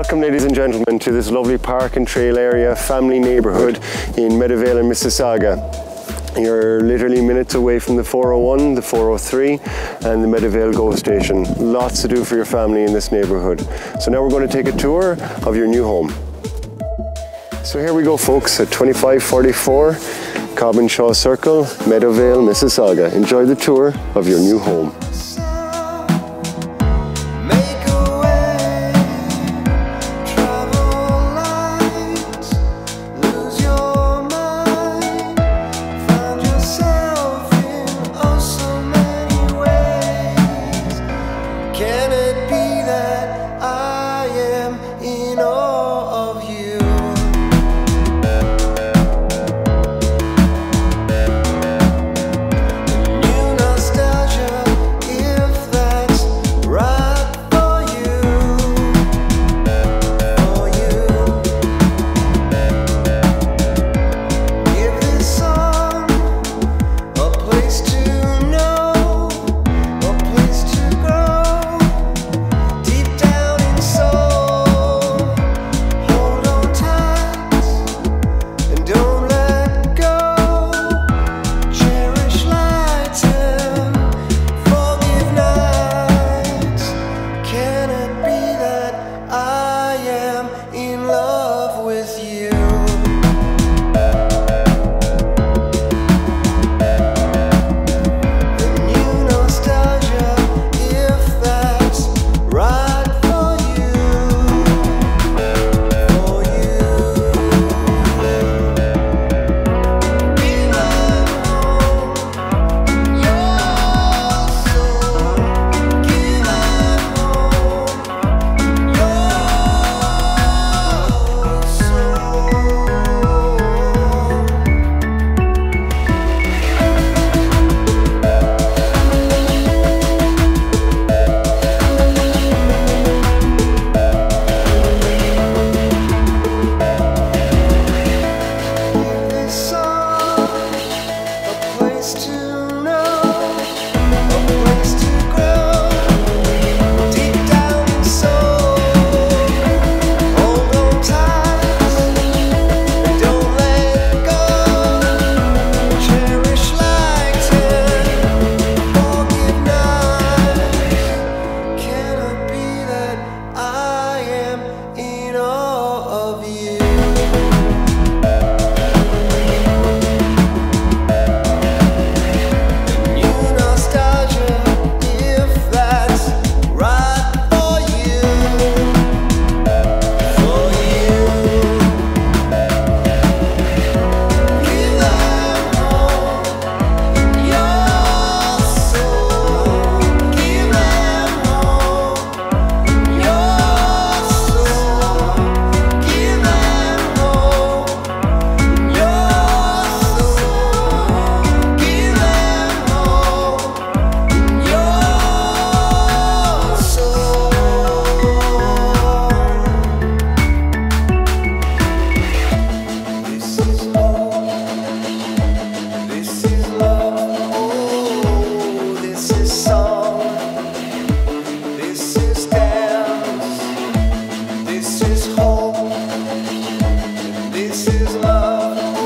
Welcome ladies and gentlemen to this lovely park and trail area family neighbourhood in Meadowvale and Mississauga. You're literally minutes away from the 401, the 403 and the Meadowvale GO station. Lots to do for your family in this neighbourhood. So now we're going to take a tour of your new home. So here we go folks at 2544 Cobbinshaw Circle, Meadowvale, Mississauga. Enjoy the tour of your new home. love.